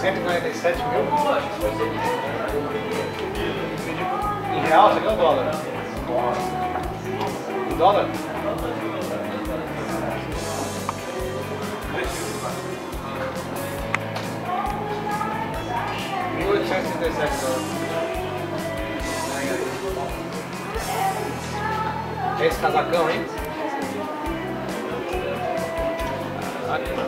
147 mil? Em real, você ganhou dólar? Em dólar? Mil oitocentos e dezessete dólares. É esse casacão, hein? É.